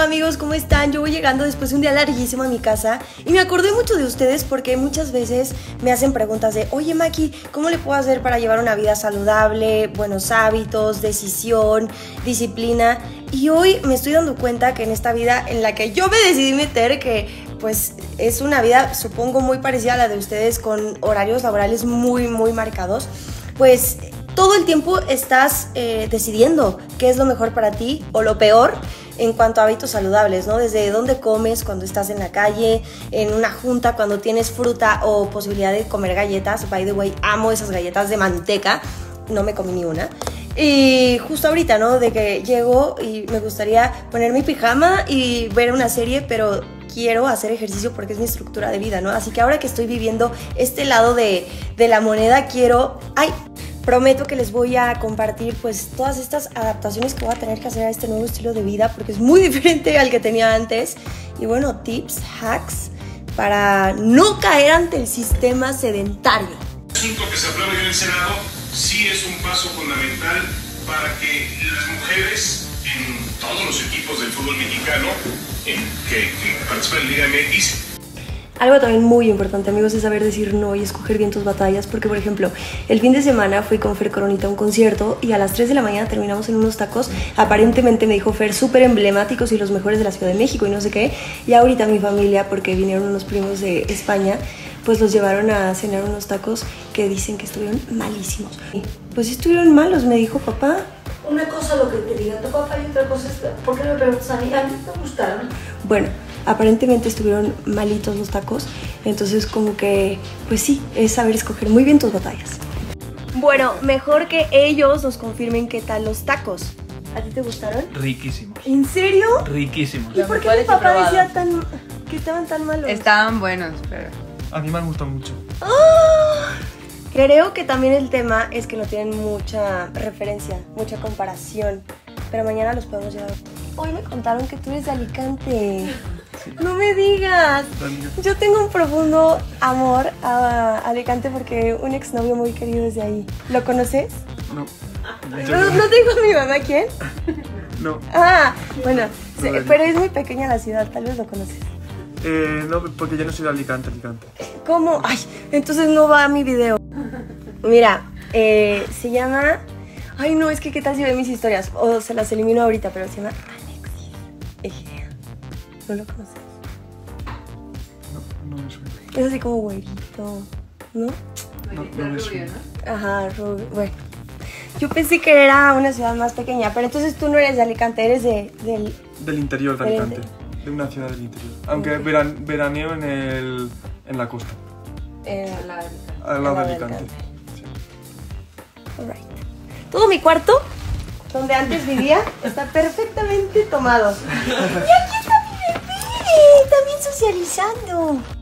Amigos, ¿cómo están? Yo voy llegando después de un día larguísimo a mi casa y me acordé mucho de ustedes porque muchas veces me hacen preguntas de, oye Maki, ¿cómo le puedo hacer para llevar una vida saludable, buenos hábitos, decisión, disciplina? Y hoy me estoy dando cuenta que en esta vida en la que yo me decidí meter, que pues es una vida supongo muy parecida a la de ustedes con horarios laborales muy, muy marcados, pues todo el tiempo estás eh, decidiendo qué es lo mejor para ti o lo peor en cuanto a hábitos saludables, ¿no? Desde dónde comes cuando estás en la calle, en una junta, cuando tienes fruta o posibilidad de comer galletas. By the way, amo esas galletas de manteca. No me comí ni una. Y justo ahorita, ¿no? De que llego y me gustaría poner mi pijama y ver una serie, pero quiero hacer ejercicio porque es mi estructura de vida, ¿no? Así que ahora que estoy viviendo este lado de, de la moneda, quiero... ¡Ay! Prometo que les voy a compartir pues todas estas adaptaciones que voy a tener que hacer a este nuevo estilo de vida porque es muy diferente al que tenía antes y bueno, tips, hacks para no caer ante el sistema sedentario. El asunto que se aprueba en el Senado sí es un paso fundamental para que las mujeres en todos los equipos del fútbol mexicano en, que, que participan en Liga MX algo también muy importante, amigos, es saber decir no y escoger bien tus batallas, porque por ejemplo, el fin de semana fui con Fer Coronita a un concierto y a las 3 de la mañana terminamos en unos tacos, aparentemente me dijo Fer, súper emblemáticos y los mejores de la Ciudad de México y no sé qué, y ahorita mi familia, porque vinieron unos primos de España, pues los llevaron a cenar unos tacos que dicen que estuvieron malísimos. Pues estuvieron malos, me dijo papá. Una cosa lo que te diga tu papá y otra cosa es, ¿por qué me preguntas a mí? A mí me gustaron. Bueno, aparentemente estuvieron malitos los tacos, entonces como que, pues sí, es saber escoger muy bien tus batallas. Bueno, mejor que ellos nos confirmen qué tal los tacos. ¿A ti te gustaron? Riquísimos. ¿En serio? Riquísimos. ¿Y por qué mi papá decía tan, que estaban tan malos? Estaban buenos, pero... A mí me han gustado mucho. ¡Ah! Creo que también el tema es que no tienen mucha referencia, mucha comparación. Pero mañana los podemos llevar. Hoy me contaron que tú eres de Alicante. No me digas. Yo tengo un profundo amor a Alicante porque un exnovio muy querido es de ahí. ¿Lo conoces? No. ¿No, ¿no te dijo mi mamá quién? No. Ah, bueno, No, pero es muy pequeña la ciudad, tal vez lo conoces. Eh, no, porque yo no soy de Alicante, Alicante. ¿Cómo? Ay, entonces no va a mi video. Mira, eh, se llama. Ay, no, es que qué tal si ve mis historias. O se las elimino ahorita, pero se llama Alexis. ¿No lo conoces? No, no me suena. Es así como güerito, ¿no? No, no me suena. Ajá, rubio. Bueno. Yo pensé que era una ciudad más pequeña, pero entonces tú no eres de Alicante, eres de, del. Del interior de Alicante. De una ciudad del interior. Aunque veran- veraneo en, el, en la costa. eh, Al lado Al de lado de Alicante. Sí. Alright. Todo mi cuarto, donde antes vivía, está perfectamente tomado. Y aquí también socializando.